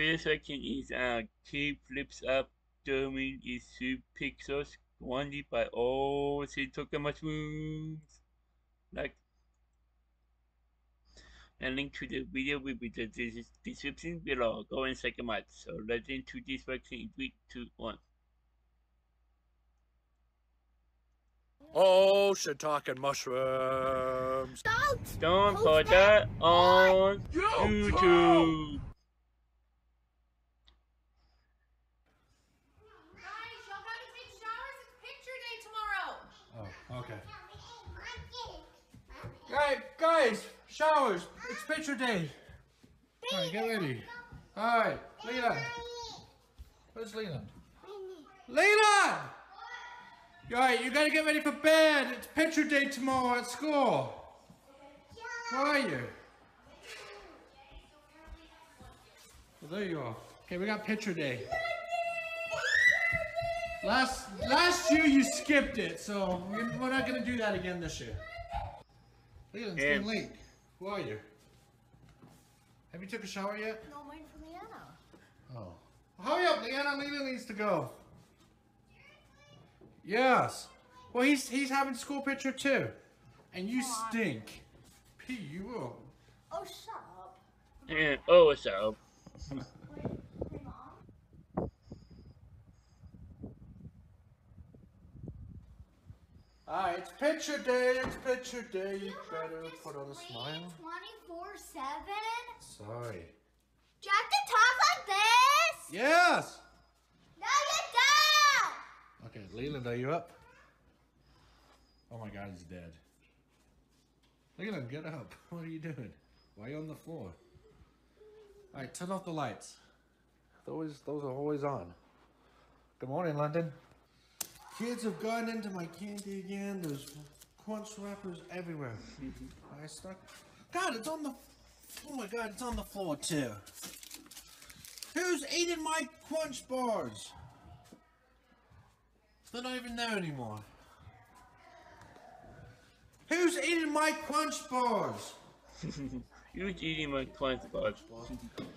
Creator section is uh, key flips up domain is two pixels wanted by all Shiitake mushrooms. Like and link to the video will be the description below. Go and check them out. So let's into this vaccine in three, two, one. Oh, shiitake mushrooms. Don't! Don't put that that on YouTube. YouTube. Guys, y'all gotta take showers. It's picture day tomorrow. Oh, okay. Hey, guys, showers. It's picture day. All right, get ready. All right, Leland. Where's Leland? Leland! All right, you gotta get ready for bed. It's picture day tomorrow at school. Where are you? Well, there you are. Okay, we got picture day. Last last year you skipped it, so we're we're not gonna do that again this year. Leland, it's getting Yeah. late. Who are you? Have you took a shower yet? No, mine from Leanna. Oh. Well, hurry up, Leanna. Leland needs to go. Yes. Well, he's he's having school picture too, and you stink. P, you will. Oh, shut up. And oh, what's up? Wait, hey, Mom? Alright, it's picture day. It's picture day. You better put on a smile. 24 7? Sorry. Do you have to talk like this? Yes. No, you don't! Okay, Leland, are you up? Oh my God, he's dead. Leland, get up. What are you doing? Why are you on the floor? All right, turn off the lights. Those, those are always on. Good morning, London. Kids have gone into my candy again. There's crunch wrappers everywhere. Mm-hmm. I stuck. God, it's on the. Oh my God, it's on the floor too. Who's eating my crunch bars? They're not even there anymore. Who's eating my crunch bars? You was eating my crunch bars.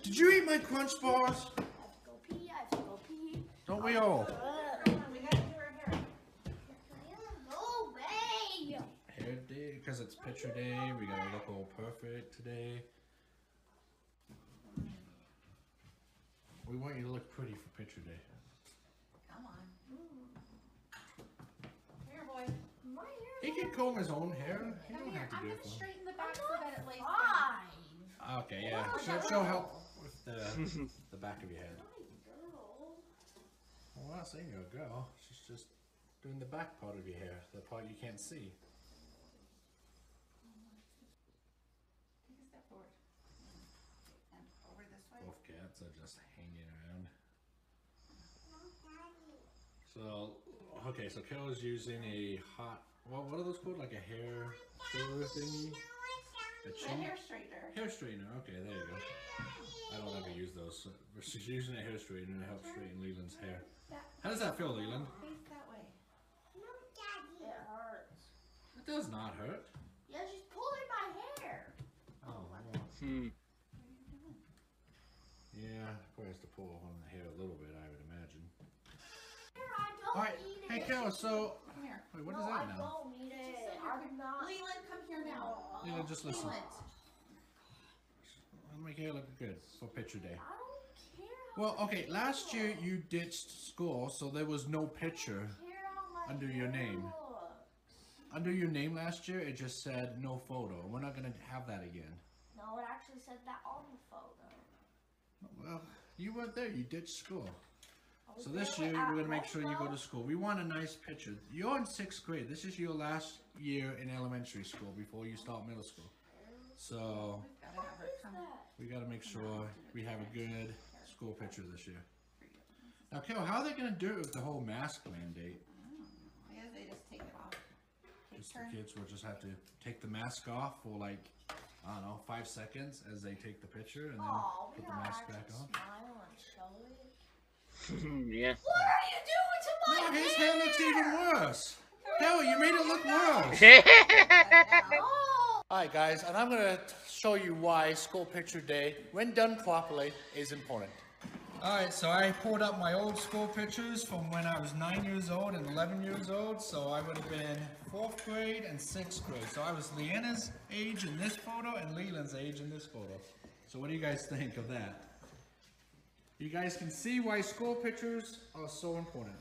Did you eat my crunch bars? I have to go pee, I go pee. Don't we all? Because it's picture day. We gotta look all perfect today. We want you to look pretty for picture day. Come on. Here, boy. My hair He can comb his own hair. He Come don't here. have to I'm do gonna it for him. straighten the back so that it lays down. five. Okay, yeah. She'll, she'll help with the the back of your head. Girl. Well, I'm not saying you're a girl. She's just doing the back part of your hair, the part you can't see. Take a step forward. And over this way. Both cats are just hanging around. So, okay, so Carol's using a hot, what, what are those called? Like a hair curler thingy? A A chin? hair straightener. Hair straightener, okay, there you go. I don't ever use those. So she's using a hair straightener to help straighten Leland's hair. How does that feel, Leland? face that way. No, Daddy. It hurts. It does not hurt. Yeah, she's pulling my hair. Oh, well, Hmm. Yeah, probably has to pull on the hair a little bit, I would imagine. Here, I don't Alright, need hey it. Carol, so, Come here. wait, what no, is I that now? don't need it. I'm not. Leland, come here now. Leland, just listen. Leland. I'll make hair look good for picture day. I don't care. Well, okay, last year you ditched school, so there was no picture. care how my Under your name. looks. Under your name last year, it just said no photo. We're not gonna have that again. No, it actually said that on the photo. Well, you weren't there. You ditched school. Oh, so this year we're gonna make sure you go to school. We want a nice picture. You're in sixth grade. This is your last year in elementary school before you start middle school. So Gotta have her come. we gotta make sure we have a good school picture this year. Now, Carol, how are they gonna do it with the whole mask mandate? I guess they just take it off. Just the kids will just have to take the mask off for like, I don't know, five seconds as they take the picture and then Aw, we put the mask actually back on. smile and show it. yeah. What are you doing to my No, his hair? hair looks even worse. Carol, you made it look worse. Oh, Alright guys, and I'm gonna show you why school picture day, when done properly, is important. Alright, so I pulled up my old school pictures from when I was 9 years old and 11 years old, so I would have been 4th grade and 6th grade. So I was Leanna's age in this photo and Leland's age in this photo. So what do you guys think of that? You guys can see why school pictures are so important.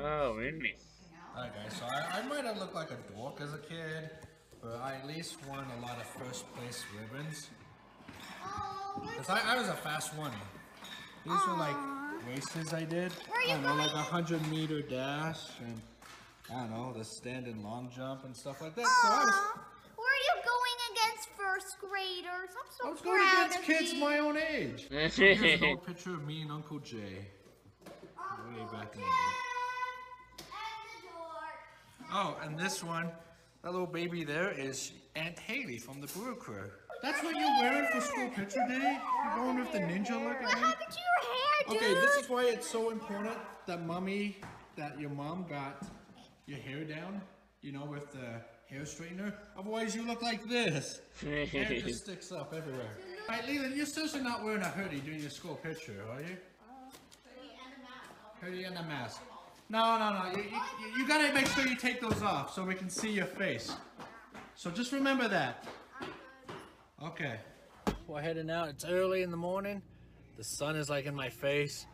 Oh, really? Alright guys, so I, I might have looked like a dork as a kid, but I at least won a lot of first place ribbons. Oh, Cause I, I was a fast runner. These were like races I did. Where are you I don't know, like a hundred meter dash and I don't know, the standing long jump and stuff like that. So I was, Aw, where are you going against first graders? I'm so I was going against kids you. my own age. Here's an old picture of me and Uncle Jay. Way back in the day. Oh, and this one, that little baby there is Aunt Haley from the Brew Crew. That's what you're wearing for school picture day? You're going with the ninja look What again? happened to your hair, dude? Okay, this is why it's so important that mommy, that your mom got your hair down, you know, with the hair straightener. Otherwise, you look like this. Hair just sticks up everywhere. Alright, Leland, you're seriously not wearing a hoodie during your school picture, are you? Hoodie and a mask. No, no, no. You, you, you gotta make sure you take those off so we can see your face. So just remember that. Okay. We're heading out. It's early in the morning. The sun is like in my face.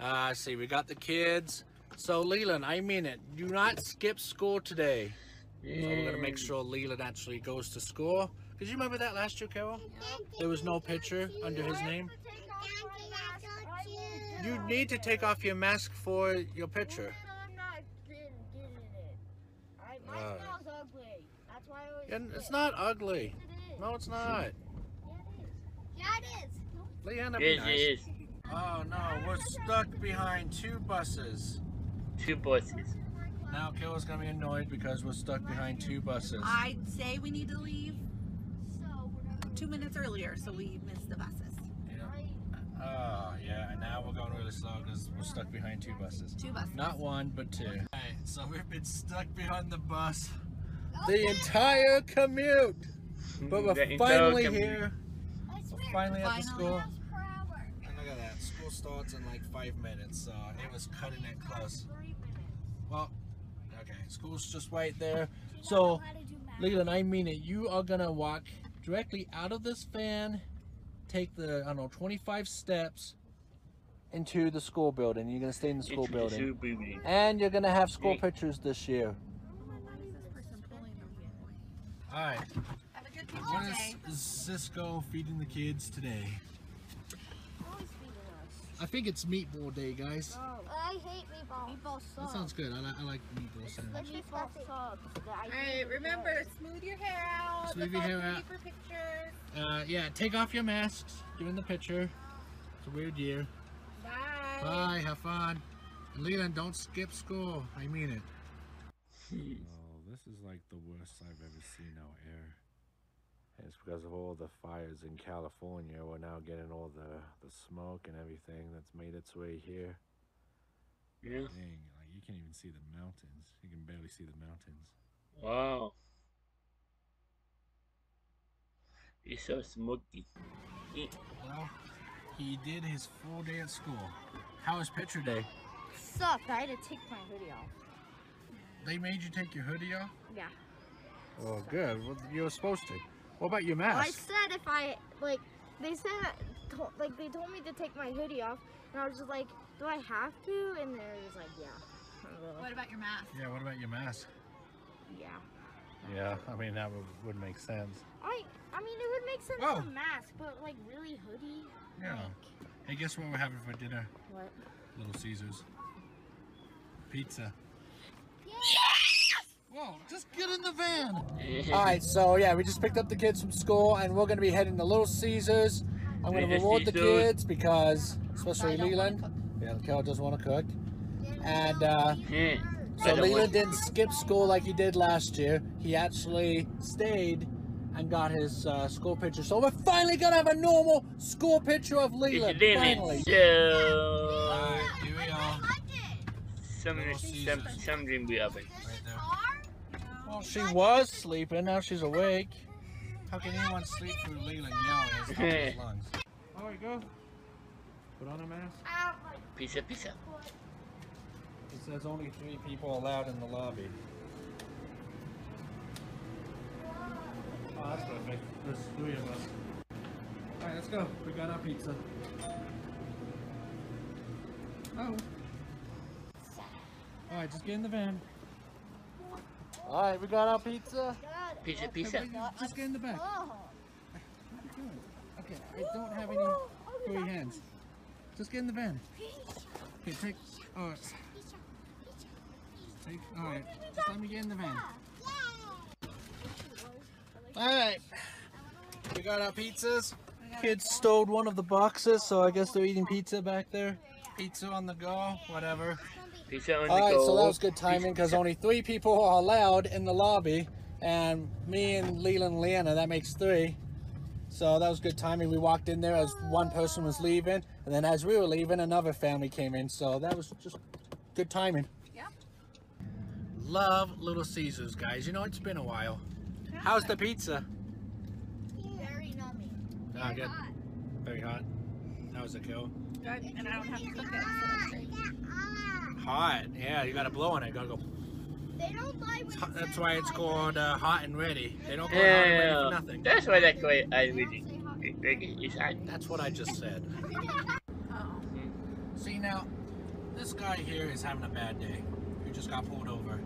Uh, see, we got the kids. So Leland, I mean it. Do not skip school today. So we're gonna make sure Leland actually goes to school. Cause you remember that last year, Carol? There was no picture under his name. You need to take off your mask for your picture. I'm not getting it. I, my Alright. smell's ugly. That's why I always. And it's not ugly. It is. No, it's not. Yeah, it is. Leanna, be Yes, nice. it is. Oh no, we're stuck behind two buses. Two buses. Now Carol's gonna be annoyed because we're stuck behind two buses. I'd say we need to leave So we're not. two minutes earlier so we miss the buses. Yeah. Oh yeah, and now we're going really slow because we're stuck behind two buses. Two buses. Not one, but two. Alright, so we've been stuck behind the bus the entire commute. But we're The finally here. We're finally at the school. Miles per hour. And look at that, school starts in like five minutes, so it was cutting it close. Well, okay, school's just right there. So, know how to do math? Leland, I mean it. You are gonna walk directly out of this van, take the I don't know 25 steps into the school building. You're gonna stay in the school building, and you're gonna have school pictures this year. This person pulling the wheel. All right. Have a good What day. is Sysco feeding the kids today? Always feeding us. I think it's meatball day, guys. Oh, I hate meatballs. Meatballs suck. That sounds good. I like I like meatball sandwich. Meatballs suck. Alright, remember, smooth your hair out. Smooth your hair out. for pictures. Uh, yeah, take off your masks during the picture. It's a weird year. Bye. Bye, have fun. And Leland, don't skip school. I mean it. Well, this is like the worst I've ever seen out here. It's because of all the fires in California. We're now getting all the, the smoke and everything that's made its way here. Yeah. Dang, like you can't even see the mountains. You can barely see the mountains. Wow. It's so smoky. Well, he did his full day at school. How was picture day? Sucked. I had to take my hoodie off. They made you take your hoodie off? Yeah. Oh, good. Well, you were supposed to. What about your mask? I said if I like, they said to, like they told me to take my hoodie off, and I was just like, do I have to? And they were just like, yeah. What about your mask? Yeah, what about your mask? Yeah. Yeah, I mean, that would, would make sense. I I mean it would make sense Whoa. for a mask, but like really hoodie. Yeah. Hey, guess what we're having for dinner? What? Little Caesars. Pizza. Whoa, just get in the van. All right, so yeah, we just picked up the kids from school, and we're gonna be heading to Little Caesars. I'm gonna Little reward the kids because, especially I don't wanna Leland, cook. yeah, Carol doesn't want to cook, and uh, so Leland didn't skip school like he did last year. He actually stayed and got his uh, school picture. So we're finally gonna have a normal school picture of Leland. It's Finally. Leland. So, Alright, here we are. some, Little some, Caesars. something we have it. Right there. Well, she was sleeping. Now she's awake. How can anyone sleep through Leland yelling at his lungs? All right, go. Put on a mask. Ow, my Pizza, pizza. It says only three people allowed in the lobby. Oh, that's perfect. There's three of us. Alright, let's go. We got our pizza. Oh. Alright, just get in the van. Alright, we got our pizza. God. Pizza, pizza. Just get in the back. Oh. What are you doing? Okay, I don't have any free hands. Just get in the van. Okay, take. Oh, take. Alright, just let me get in the van. Alright. We got our pizzas. Kids stole one of the boxes, so I guess they're eating pizza back there. Pizza on the go, whatever. Pizza on the Alright, so that was good timing because only three people are allowed in the lobby, and me and Leland and Leanna, that makes three. So that was good timing. We walked in there as one person was leaving, and then as we were leaving, another family came in. So that was just good timing. Yep. Love Little Caesars, guys. You know, it's been a while. How's the pizza? Very nummy. Ah, good. Very hot. That was a kill. Good, and I don't have to cook it, so that's great. Hot. Yeah, you gotta blow on it. Gotta go. They don't lie when That's why it's called uh, hot and ready. They don't call it hot and ready for Yeah, nothing. that's why they call it I really. It's. That's what I just said. Oh. See now, this guy here is having a bad day. He just got pulled over.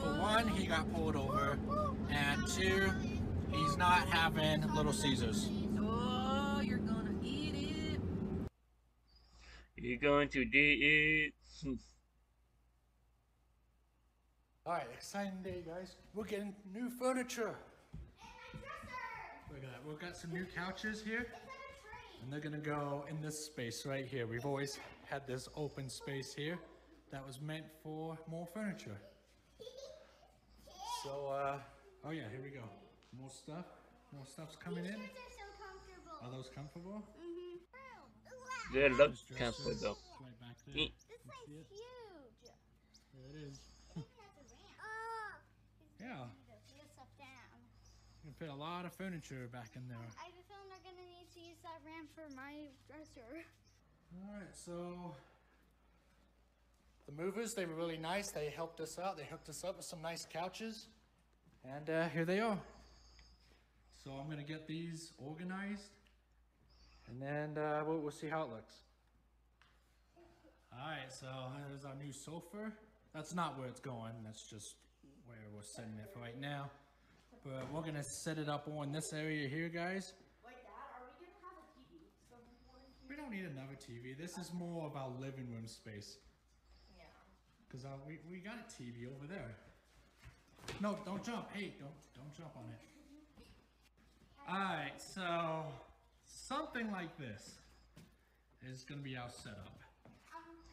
For one, he got pulled over, and two, he's not having Little Caesars. Oh, you're gonna eat it. You're going to do it. All right, exciting day, guys. We're getting new furniture. Look at that. We've got some new couches here, and they're gonna go in this space right here. We've always had this open space here that was meant for more furniture. So, uh, oh yeah, here we go. More stuff. More stuff's coming in. Are so comfortable. Are those comfortable? Mm-hmm. They look Those dresses, comfortable. Right back there. This see thing's it? huge. There it is. Oh. Yeah. Get stuff down. You can fit a lot of furniture back in there. I have a feeling they're gonna need to use that ramp for my dresser. Alright, so the movers, they were really nice. They helped us out. They hooked us up with some nice couches. And uh, here they are. So I'm gonna get these organized and then uh, we'll, we'll see how it looks. Alright, so there's our new sofa. That's not where it's going, that's just where we're setting it for right now. But we're gonna set it up on this area here, guys. Wait, Dad, are We gonna have a TV? We don't need another TV. This is more of our living room space. Yeah. Cause uh, we we got a TV over there. No, don't jump. Hey, don't don't jump on it. All right, so something like this is gonna be our setup.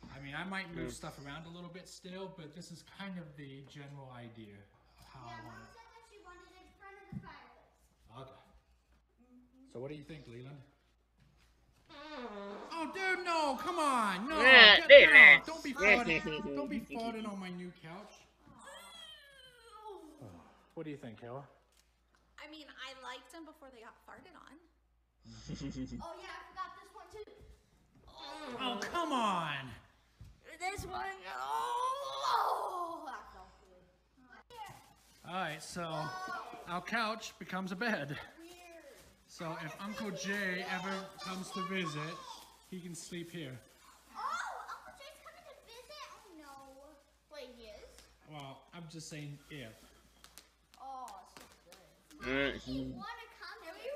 I mean, I might move stuff around a little bit still, but this is kind of the general idea of how I want it. said that she wanted in front of the fireplace. Okay. Mm-hmm. So what do you think, Leland? Mm. Oh, dude, no! Come on, no! Yeah, get down. Don't be farting! don't be farting on my new couch. Oh. What do you think, Kayla? I mean, I liked them before they got farted on. Oh yeah, I forgot this one too. Oh, come on! This one. Oh, that felt good. All right, so our couch becomes a bed. So if Uncle Jay ever comes to visit, he can sleep here. Oh, Uncle Jay's coming to visit. Oh no. Wait, he is? Well, I'm just saying if. Oh, so good. Mm,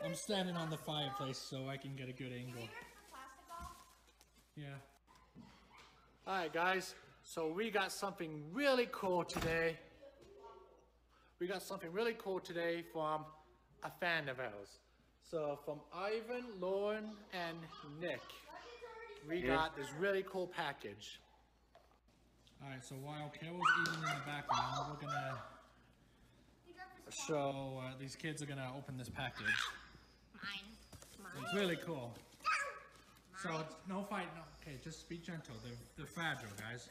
I'm standing on the fireplace so I can get a good angle. rip the plastic off? Yeah. Alright guys, so we got something really cool today. We got something really cool today from a fan of ours. So from Ivan, Lauren, and Nick, we got this really cool package. Alright, so while Carol's eating in the background, we're gonna show, uh, these kids are gonna open this package. Mine. It's really cool. So it's no fight, no. Okay, just be gentle. They're, they're fragile, guys.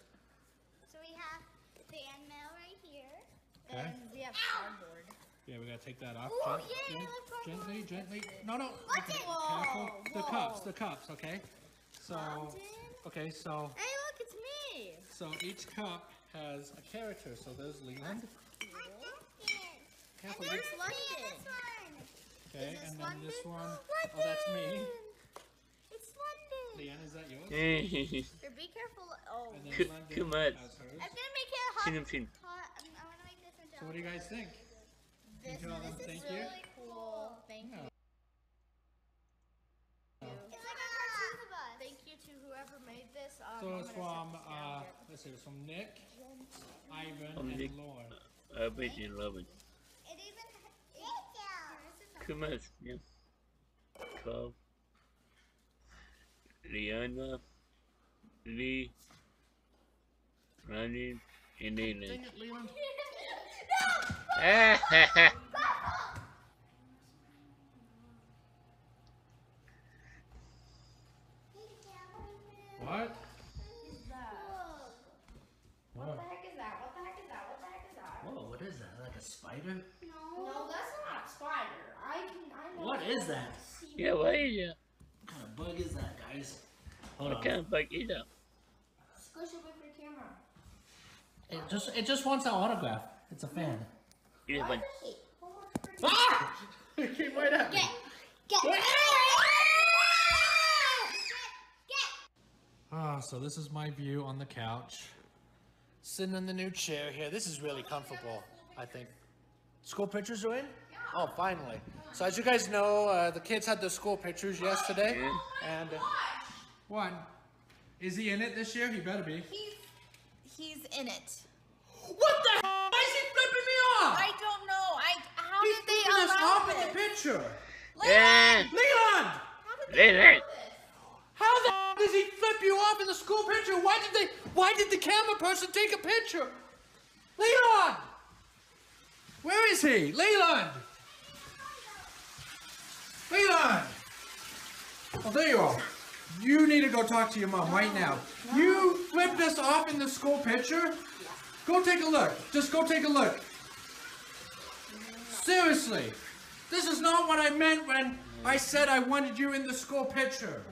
So we have fan mail right here. Okay. And we have cardboard. Yeah, we gotta take that off. Ooh, Gen- yeah, gen- that's right. gently, gently. No, no. What's okay, it? Careful. Whoa, The cups, the cups. Okay. So, Fountain. okay, so Hey, look, it's me. so each cup has a character. So there's Leland. Careful, Where's you- London? Okay, Is this and then this London? one. Oh, that's me. It's London. Leanne, is that yours? Here, be careful. Oh. And then Come- London come on. has hers. I'm gonna make it hot. Film, film. hot. I'm, I'm gonna make this into So what do you guys think? This, tell them this is thank you? really cool. Thank Yeah. you. It's like a cartoon of us. Thank you to whoever made this. Um, So I'm it's gonna from set this uh, here. let's see, it's from Nick, Ivan, From and Nick. Lauren. I bet you love it. It even. Come on, yeah. Carl. Liana. Lee. Ryan. And Dang it, Leland. What? What the heck is that? What the heck is that? What the heck is that? Whoa, what is that? Like a spider? No, that's not a spider. I can. I know. What is that? yeah, what is that? What kind of bug is that, guys? Hold What kind of bug is that? Squish it with your camera. It just it just wants an autograph. It's a fan. It is one. Ah! it came right at me. Get. Get. Ah, so this is my view on the couch. Sitting in the new chair here. This is really comfortable, I think. School pictures are in? Oh, finally. So as you guys know, uh, the kids had their school pictures yesterday. And uh, what? Is he in it this year? He better be. He's he's in it. What the hell? Why is he flipping me off? I don't know. I how He's did they flipping us allow off in the picture. Yeah. Leon! Leland. How the hell does he flip you off in the school picture? Why did they? Why did the camera person take a picture? Leland! Where is he? Leland! Oh, there you are. You need to go talk to your mom right now. You flipped us off in the school picture? Go take a look. Just go take a look. Seriously. This is not what I meant when I said I wanted you in the school picture.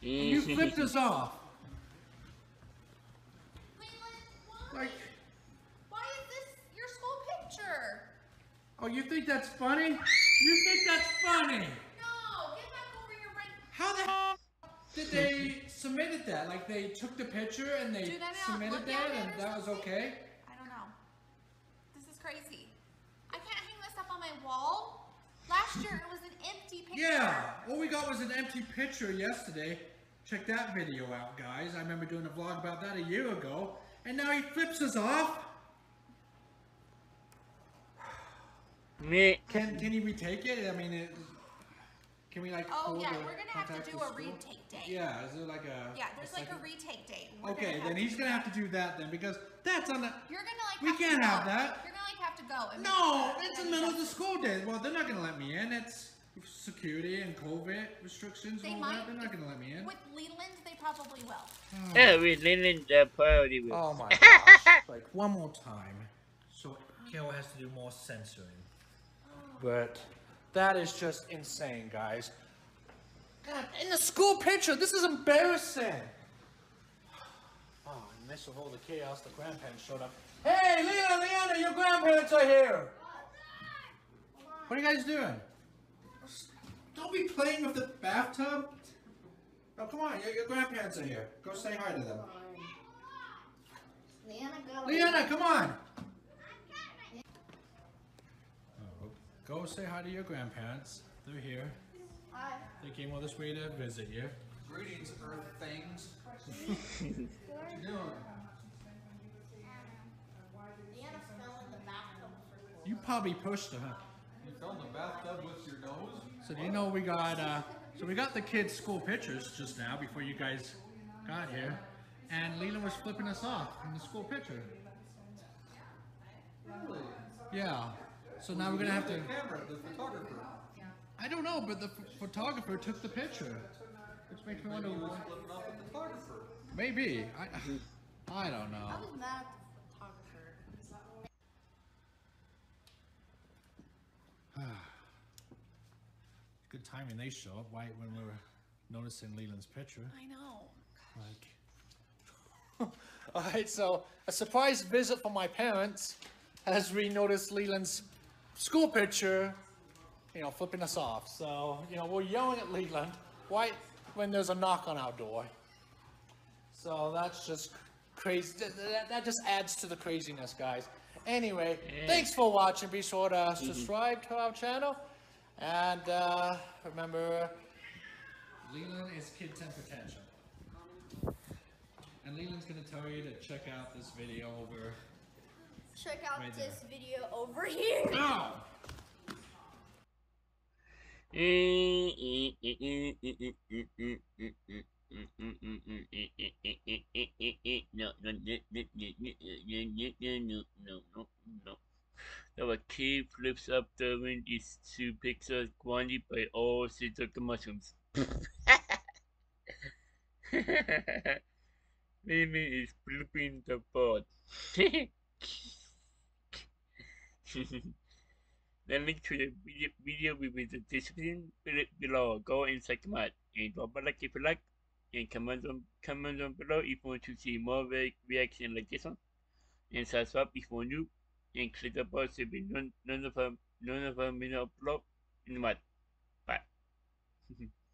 You flipped us off. Like, Why is this your school picture? oh, you think that's funny? You think that's funny? No, get back over your right. How the hell did they submitted that? Like they took the picture and they Do they submitted that and or that was okay? I don't know. This is crazy. I can't hang this up on my wall. Last year it was an empty picture. Yeah. All we got was an empty picture yesterday. Check that video out, guys. I remember doing a vlog about that a year ago. And now he flips us off. Me. Can can he retake it? I mean, it, can we like? Oh yeah, we're gonna have to do a school? retake day. Yeah, is it like a? Yeah, there's like a retake date. We're Okay, then he's gonna have to do that then because that's on the. You're gonna like. We have can't to have go. that. You're gonna like have to go. and No, it's in the middle of the school day. Well, they're not gonna let me in. It's security and COVID restrictions They and all might. that. They're not gonna let me in. With Leland, they probably will. Yeah, with Leland uh, priority. will. Oh my gosh. like one more time. So Carol has to do more censoring. But that is just insane, guys. God, in the school picture, this is embarrassing. Oh, in the midst of all the chaos, the grandparents showed up. Hey, Leon, Leona, your grandparents are here. What are you guys doing? Don't be playing with the bathtub. Oh, come on, your, your grandparents are here. Go say hi to them. Leanna, go. Leanna, come on. Go say hi to your grandparents. They're here. Hi. They came all this way to visit you. Greetings, Earth things. what you doing? Leanna fell in the bathtub for You probably pushed her. You fell in the bathtub with your nose? So do you know we got uh so we got the kids' school pictures just now before you guys got here. And Leland was flipping us off in the school picture. Really? Yeah. So now we're gonna have to The camera, the photographer. I don't know, but the ph- photographer took the picture. Which makes me wonder Maybe he was why. the photographer. Maybe. I I don't know. I was mad at the photographer. Good timing they show up right when we were noticing Leland's picture. I know. Like. All right, so a surprise visit from my parents as we noticed Leland's school picture, you know, flipping us off. So, you know, we're yelling at Leland right when there's a knock on our door. So that's just crazy. That, that- just adds to the craziness, guys. Anyway, thanks for watching. Be sure to subscribe to our channel. And uh, remember, Leland is kid temper tantrum. And Leland's gonna tell you to check out this video over check out right this there. video over here. No. no, no, no, Now a key flips up the wind is two pixels quantity by all six of the mushrooms. Mimi is blooping the board. The link to the video, video will be the description below. Go and check them out. And drop a like if you like. And comment on comment on below if you want to see more re- reaction like this one. And subscribe if you're new. And click the bell to be none, none of them none of them upload in the. Bye.